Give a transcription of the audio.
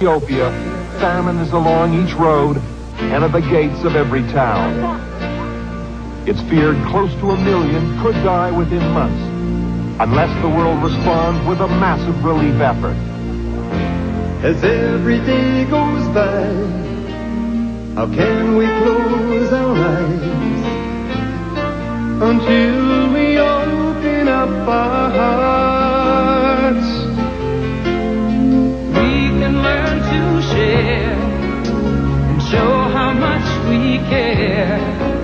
Ethiopia, famine is along each road and at the gates of every town. It's feared close to a million could die within months unless the world responds with a massive relief effort. As every day goes by, how can we close our eyes until we open up our hearts? And show how much we care.